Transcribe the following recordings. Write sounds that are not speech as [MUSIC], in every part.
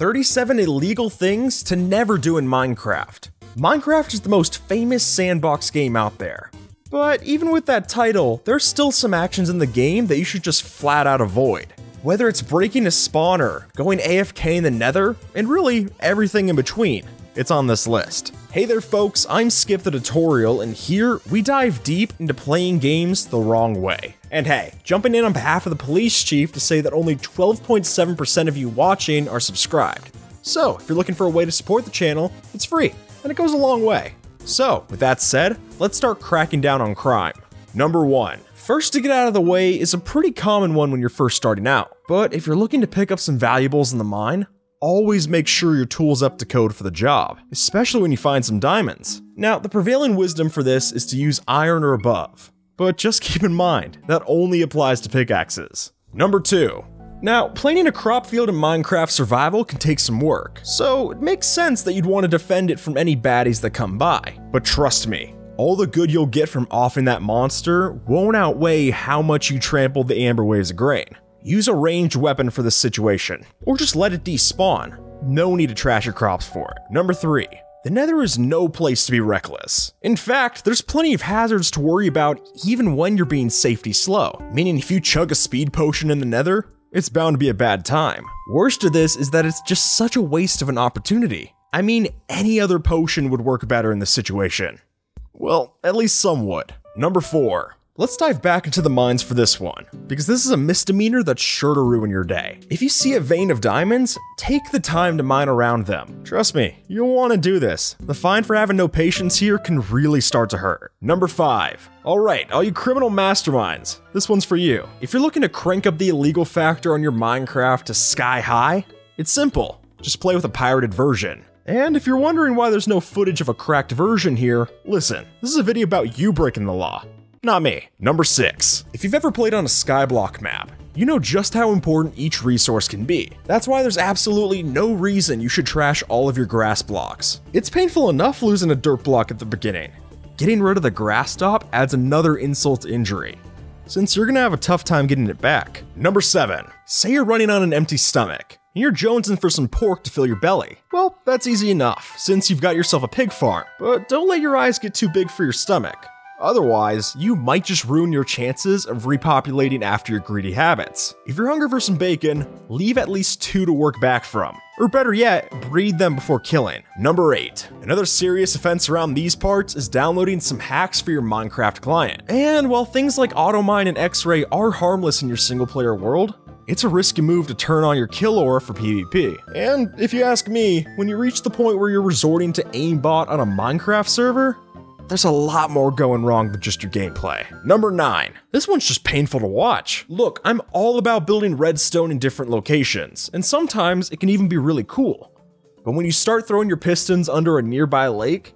37 illegal things to never do in Minecraft. Minecraft is the most famous sandbox game out there. But even with that title, there's still some actions in the game that you should just flat out avoid. Whether it's breaking a spawner, going AFK in the nether, and really everything in between, it's on this list. Hey there folks, I'm Skip the Tutorial, and here we dive deep into playing games the wrong way. And hey, jumping in on behalf of the police chief to say that only 12.7% of you watching are subscribed. So, if you're looking for a way to support the channel, it's free, and it goes a long way. So, with that said, let's start cracking down on crime. Number 1. First to get out of the way is a pretty common one when you're first starting out, but if you're looking to pick up some valuables in the mine, always make sure your tool's up to code for the job, especially when you find some diamonds. Now, the prevailing wisdom for this is to use iron or above, but just [LAUGHS] keep in mind, that only applies to pickaxes. Number 2. Now, planting a crop field in Minecraft survival can take some work, so it makes sense that you'd want to defend it from any baddies that come by. But trust me, all the good you'll get from offing that monster won't outweigh how much you trampled the amber waves of grain. Use a ranged weapon for this situation, or just let it despawn. No need to trash your crops for it. Number 3. The nether is no place to be reckless. In fact, there's plenty of hazards to worry about even when you're being safety slow, meaning if you chug a speed potion in the nether, it's bound to be a bad time. Worst of this is that it's just such a waste of an opportunity. I mean, any other potion would work better in this situation. Well, at least some would. Number 4. Let's dive back into the mines for this one, because this is a misdemeanor that's sure to ruin your day. If you see a vein of diamonds, take the time to mine around them. Trust me, you'll want to do this. The fine for having no patience here can really start to hurt. Number 5. Alright, all you criminal masterminds, this one's for you. If you're looking to crank up the illegal factor on your Minecraft to sky high, it's simple. Just play with a pirated version. And if you're wondering why there's no footage of a cracked version here, listen, this is a video about you breaking the law. Not me. Number 6. If you've ever played on a skyblock map, you know just how important each resource can be. That's why there's absolutely no reason you should trash all of your grass blocks. It's painful enough losing a dirt block at the beginning. Getting rid of the grass top adds another insult to injury, since you're gonna have a tough time getting it back. Number 7. Say you're running on an empty stomach, and you're jonesing for some pork to fill your belly. Well, that's easy enough, since you've got yourself a pig farm, but don't let your eyes get too big for your stomach. Otherwise, you might just ruin your chances of repopulating after your greedy habits. If you're hungry for some bacon, leave at least two to work back from. Or better yet, breed them before killing. Number 8. Another serious offense around these parts is downloading some hacks for your Minecraft client. And while things like Automine and X-Ray are harmless in your single player world, it's a risky move to turn on your kill aura for PvP. And if you ask me, when you reach the point where you're resorting to aimbot on a Minecraft server, there's a lot more going wrong than just your gameplay. Number 9. This one's just painful to watch. Look, I'm all about building redstone in different locations, and sometimes it can even be really cool. But when you start throwing your pistons under a nearby lake,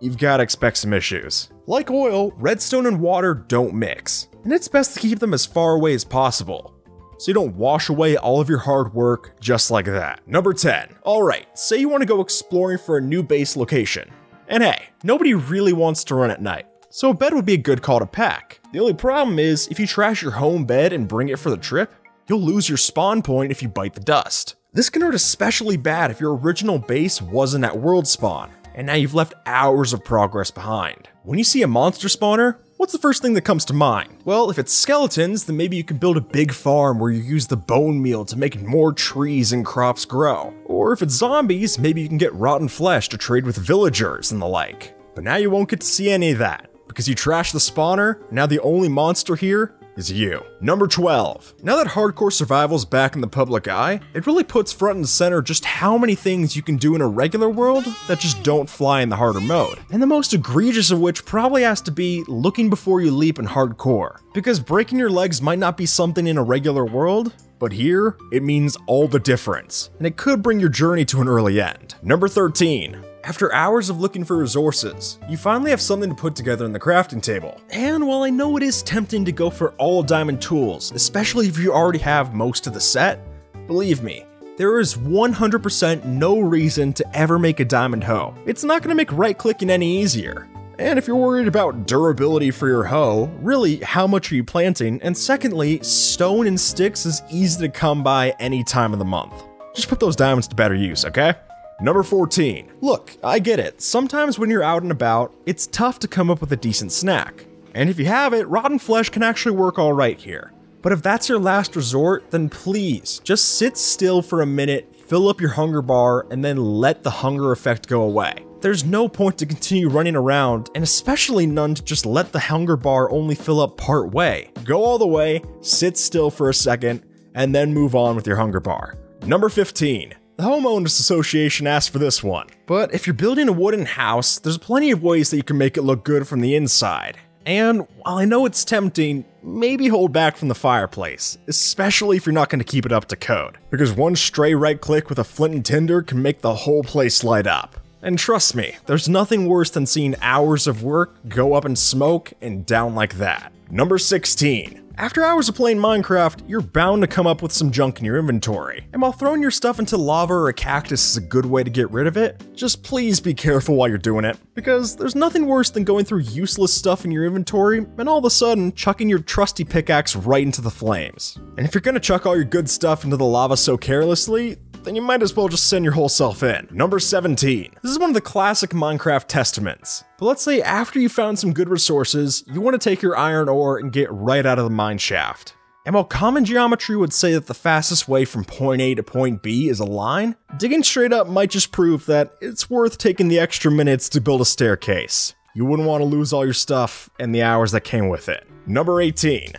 you've gotta expect some issues. Like oil, redstone and water don't mix, and it's best to keep them as far away as possible so you don't wash away all of your hard work just like that. Number 10. Alright, say you want to go exploring for a new base location. And hey, nobody really wants to run at night, so a bed would be a good call to pack. The only problem is, if you trash your home bed and bring it for the trip, you'll lose your spawn point if you bite the dust. This can hurt especially bad if your original base wasn't at world spawn, and now you've left hours of progress behind. When you see a monster spawner, what's the first thing that comes to mind? Well, if it's skeletons, then maybe you can build a big farm where you use the bone meal to make more trees and crops grow. Or if it's zombies, maybe you can get rotten flesh to trade with villagers and the like. But now you won't get to see any of that, because you trashed the spawner, now the only monster here is you. Number 12. Now that hardcore survival's back in the public eye, it really puts front and center just how many things you can do in a regular world that just don't fly in the harder mode. And the most egregious of which probably has to be looking before you leap in hardcore. Because breaking your legs might not be something in a regular world, but here, it means all the difference, and it could bring your journey to an early end. Number 13. After hours of looking for resources, you finally have something to put together in the crafting table. And while I know it is tempting to go for all diamond tools, especially if you already have most of the set, believe me, there is 100% no reason to ever make a diamond hoe. It's not going to make right clicking any easier. And if you're worried about durability for your hoe, really, how much are you planting? And secondly, stone and sticks is easy to come by any time of the month. Just put those diamonds to better use, okay? Number 14. Look, I get it. Sometimes when you're out and about, it's tough to come up with a decent snack. And if you have it, rotten flesh can actually work alright here. But if that's your last resort, then please, just sit still for a minute, fill up your hunger bar, and then let the hunger effect go away. There's no point to continue running around, and especially none to just let the hunger bar only fill up part way. Go all the way, sit still for a second, and then move on with your hunger bar. Number 15. The Homeowners Association asked for this one. But if you're building a wooden house, there's plenty of ways that you can make it look good from the inside. And while I know it's tempting, maybe hold back from the fireplace, especially if you're not going to keep it up to code. Because one stray right click with a flint and tinder can make the whole place light up. And trust me, there's nothing worse than seeing hours of work go up in smoke and down like that. Number 16. After hours of playing Minecraft, you're bound to come up with some junk in your inventory. And while throwing your stuff into lava or a cactus is a good way to get rid of it, just please be careful while you're doing it. Because there's nothing worse than going through useless stuff in your inventory and all of a sudden chucking your trusty pickaxe right into the flames. And if you're gonna chuck all your good stuff into the lava so carelessly, then you might as well just send your whole self in. Number 17. This is one of the classic Minecraft testaments. But let's say after you found some good resources, you want to take your iron ore and get right out of the mine shaft. And while common geometry would say that the fastest way from point A to point B is a line, digging straight up might just prove that it's worth taking the extra minutes to build a staircase. You wouldn't want to lose all your stuff and the hours that came with it. Number 18.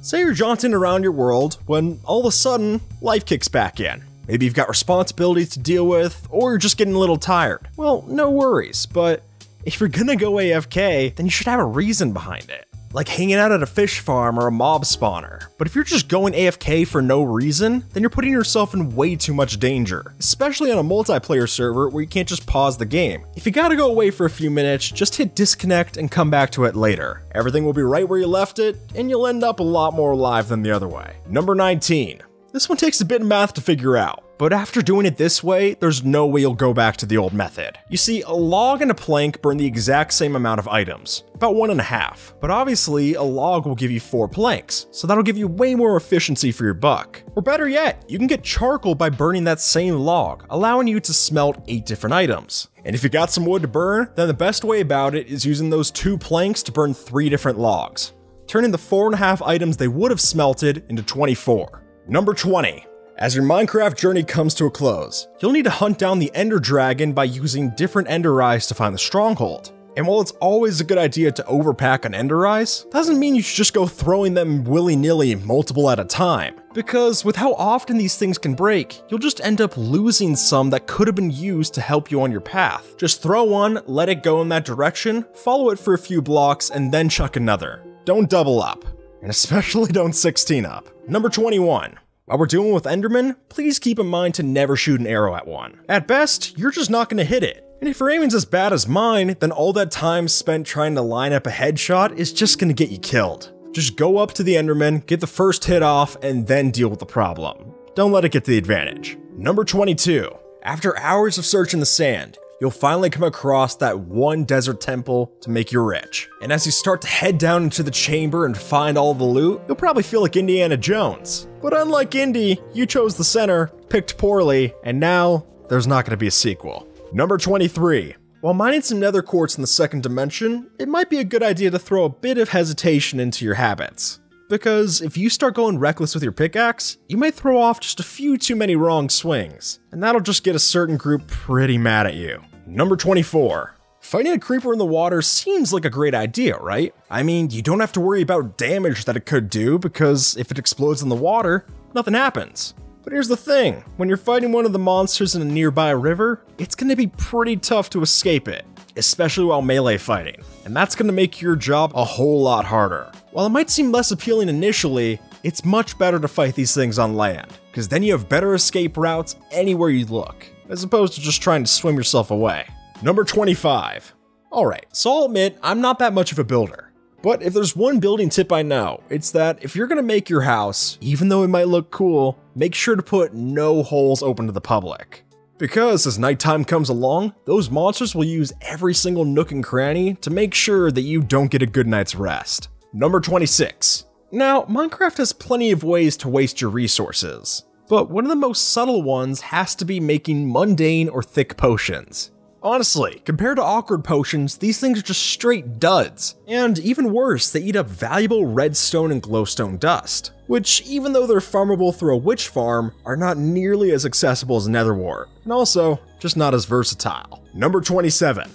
Say you're jaunting around your world when all of a sudden, life kicks back in. Maybe you've got responsibilities to deal with, or you're just getting a little tired. Well, no worries, but if you're gonna go AFK, then you should have a reason behind it. Like hanging out at a fish farm or a mob spawner. But if you're just going AFK for no reason, then you're putting yourself in way too much danger. Especially on a multiplayer server where you can't just pause the game. If you gotta go away for a few minutes, just hit disconnect and come back to it later. Everything will be right where you left it, and you'll end up a lot more alive than the other way. Number 19. This one takes a bit of math to figure out, but after doing it this way, there's no way you'll go back to the old method. You see, a log and a plank burn the exact same amount of items, about one and a half, but obviously a log will give you four planks, so that'll give you way more efficiency for your buck. Or better yet, you can get charcoal by burning that same log, allowing you to smelt eight different items. And if you got some wood to burn, then the best way about it is using those two planks to burn three different logs, turning the four and a half items they would have smelted into 24. Number 20. As your Minecraft journey comes to a close, you'll need to hunt down the Ender Dragon by using different Ender Eyes to find the stronghold. And while it's always a good idea to overpack an Ender Eyes, doesn't mean you should just go throwing them willy-nilly multiple at a time. Because with how often these things can break, you'll just end up losing some that could have been used to help you on your path. Just throw one, let it go in that direction, follow it for a few blocks, and then chuck another. Don't double up. And especially don't 16 up. Number 21. While we're dealing with Enderman, please keep in mind to never shoot an arrow at one. At best, you're just not gonna hit it. And if your aiming's as bad as mine, then all that time spent trying to line up a headshot is just gonna get you killed. Just go up to the Enderman, get the first hit off, and then deal with the problem. Don't let it get to the advantage. Number 22. After hours of searching the sand, you'll finally come across that one desert temple to make you rich. And as you start to head down into the chamber and find all the loot, you'll probably feel like Indiana Jones. But unlike Indy, you chose the center, picked poorly, and now there's not going to be a sequel. Number 23. While mining some nether quartz in the second dimension, it might be a good idea to throw a bit of hesitation into your habits. Because if you start going reckless with your pickaxe, you might throw off just a few too many wrong swings, and that'll just get a certain group pretty mad at you. Number 24. Fighting a creeper in the water seems like a great idea, right? I mean, you don't have to worry about damage that it could do because if it explodes in the water, nothing happens. But here's the thing, when you're fighting one of the monsters in a nearby river, it's gonna be pretty tough to escape it, especially while melee fighting, and that's gonna make your job a whole lot harder. While it might seem less appealing initially, it's much better to fight these things on land, because then you have better escape routes anywhere you look, as opposed to just trying to swim yourself away. Number 25. Alright, so I'll admit, I'm not that much of a builder. But if there's one building tip I know, it's that if you're gonna make your house, even though it might look cool, make sure to put no holes open to the public. Because as nighttime comes along, those monsters will use every single nook and cranny to make sure that you don't get a good night's rest. Number 26. Now, Minecraft has plenty of ways to waste your resources. but one of the most subtle ones has to be making mundane or thick potions. Honestly, compared to awkward potions, these things are just straight duds. And even worse, they eat up valuable redstone and glowstone dust, which, even though they're farmable through a witch farm, are not nearly as accessible as Netherwart, and also, just not as versatile. Number 27.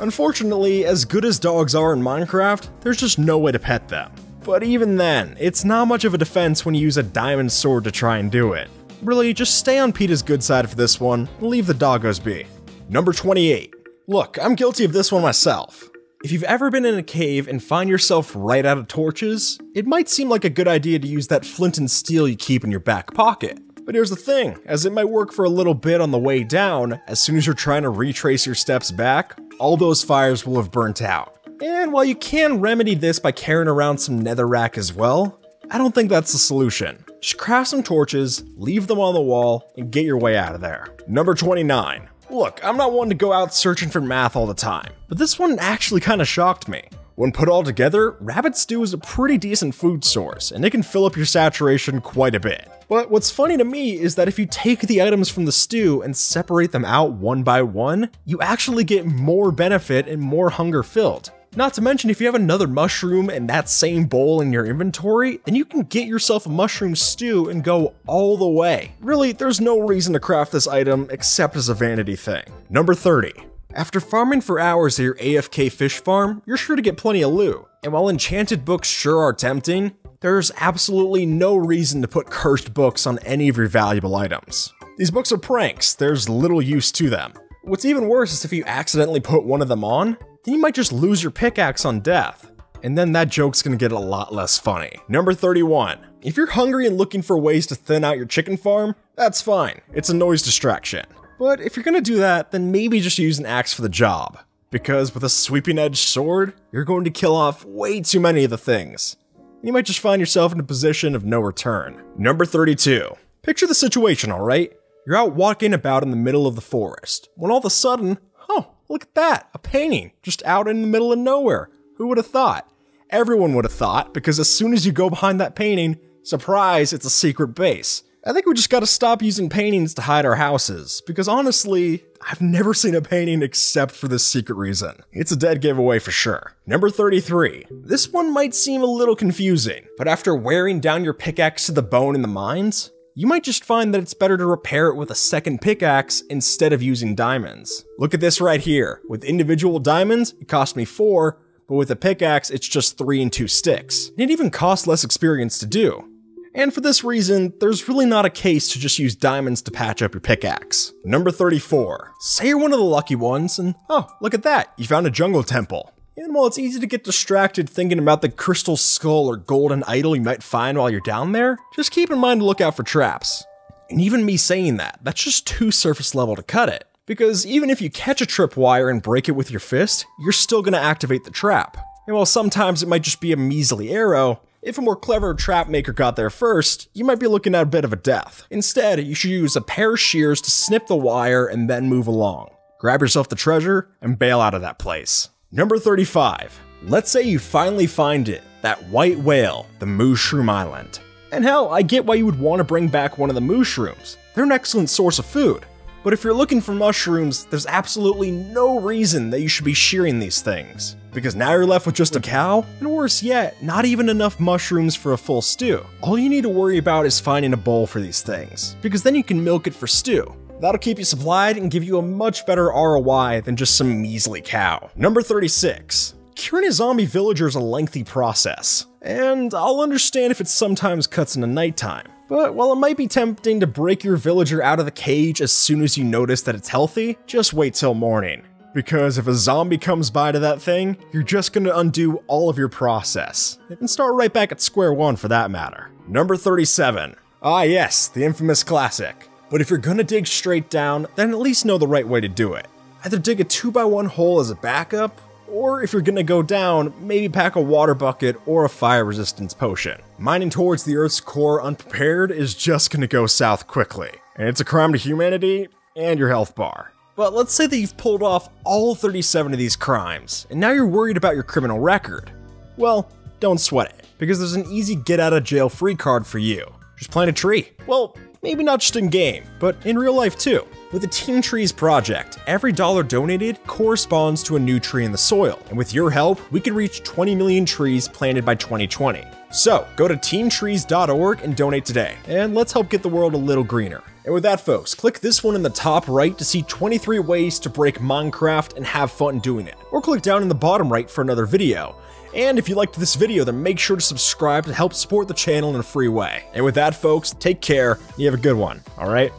Unfortunately, as good as dogs are in Minecraft, there's just no way to pet them. But even then, it's not much of a defense when you use a diamond sword to try and do it. Really, just stay on PETA's good side for this one, and leave the doggos be. Number 28. Look, I'm guilty of this one myself. If you've ever been in a cave and find yourself right out of torches, it might seem like a good idea to use that flint and steel you keep in your back pocket. But here's the thing, as it might work for a little bit on the way down, as soon as you're trying to retrace your steps back, all those fires will have burnt out. And while you can remedy this by carrying around some netherrack as well, I don't think that's the solution. Just craft some torches, leave them on the wall, and get your way out of there. Number 29. Look, I'm not one to go out searching for math all the time, but this one actually kinda shocked me. When put all together, rabbit stew is a pretty decent food source, and it can fill up your saturation quite a bit. But what's funny to me is that if you take the items from the stew and separate them out one by one, you actually get more benefit and more hunger filled. Not to mention, if you have another mushroom in that same bowl in your inventory, then you can get yourself a mushroom stew and go all the way. Really, there's no reason to craft this item except as a vanity thing. Number 30. After farming for hours at your AFK fish farm, you're sure to get plenty of loot. And while enchanted books sure are tempting, there's absolutely no reason to put cursed books on any of your valuable items. These books are pranks, there's little use to them. What's even worse is if you accidentally put one of them on, then you might just lose your pickaxe on death. And then that joke's gonna get a lot less funny. Number 31. If you're hungry and looking for ways to thin out your chicken farm, that's fine. It's a noise distraction. But if you're gonna do that, then maybe just use an axe for the job. Because with a sweeping edge sword, you're going to kill off way too many of the things. You might just find yourself in a position of no return. Number 32. Picture the situation, alright? You're out walking about in the middle of the forest, when all of a sudden, oh, Look at that, a painting, just out in the middle of nowhere. Who would have thought? Everyone would have thought, because as soon as you go behind that painting, surprise, it's a secret base. I think we just gotta stop using paintings to hide our houses, because honestly, I've never seen a painting except for this secret reason. It's a dead giveaway for sure. Number 33. This one might seem a little confusing, but after wearing down your pickaxe to the bone in the mines, you might just find that it's better to repair it with a second pickaxe instead of using diamonds. Look at this right here. With individual diamonds, it cost me 4, but with a pickaxe, it's just 3 and 2 sticks. And It even costs less experience to do. And for this reason, there's really not a case to just use diamonds to patch up your pickaxe. Number 34. Say you're one of the lucky ones, and oh, look at that, you found a jungle temple. And while it's easy to get distracted thinking about the crystal skull or golden idol you might find while you're down there, just keep in mind to look out for traps. And even me saying that, that's just too surface level to cut it. Because even if you catch a tripwire and break it with your fist, you're still gonna activate the trap. And while sometimes it might just be a measly arrow, if a more clever trap maker got there first, you might be looking at a bit of a death. Instead, you should use a pair of shears to snip the wire and then move along. Grab yourself the treasure and bail out of that place. Number 35. Let's say you finally find it, that white whale, the Mushroom Island. And hell, I get why you would want to bring back one of the mushrooms. They're an excellent source of food. But if you're looking for mushrooms, there's absolutely no reason that you should be shearing these things. Because now you're left with just a cow, and worse yet, not even enough mushrooms for a full stew. All you need to worry about is finding a bowl for these things, because then you can milk it for stew. That'll keep you supplied and give you a much better ROI than just some measly cow. Number 36. Curing a zombie villager is a lengthy process, and I'll understand if it sometimes cuts into nighttime. But while it might be tempting to break your villager out of the cage as soon as you notice that it's healthy, just wait till morning. Because if a zombie comes by to that thing, you're just gonna undo all of your process. And start right back at square one for that matter. Number 37. Ah yes, the infamous classic. But if you're gonna dig straight down, then at least know the right way to do it. Either dig a 2x1 hole as a backup, or if you're gonna go down, maybe pack a water bucket or a fire resistance potion. Mining towards the Earth's core unprepared is just gonna go south quickly, and it's a crime to humanity and your health bar. But let's say that you've pulled off all 37 of these crimes, and now you're worried about your criminal record. Well, don't sweat it, because there's an easy get out of jail free card for you. Just plant a tree. Well, Maybe not just in game, but in real life too. With the Team Trees project, every dollar donated corresponds to a new tree in the soil, and with your help, we can reach 20 million trees planted by 2020. So, go to teamtrees.org and donate today, and let's help get the world a little greener. And with that, folks, click this one in the top right to see 23 ways to break Minecraft and have fun doing it. Or click down in the bottom right for another video. And if you liked this video, then make sure to subscribe to help support the channel in a free way. And with that, folks, take care, you have a good one, alright?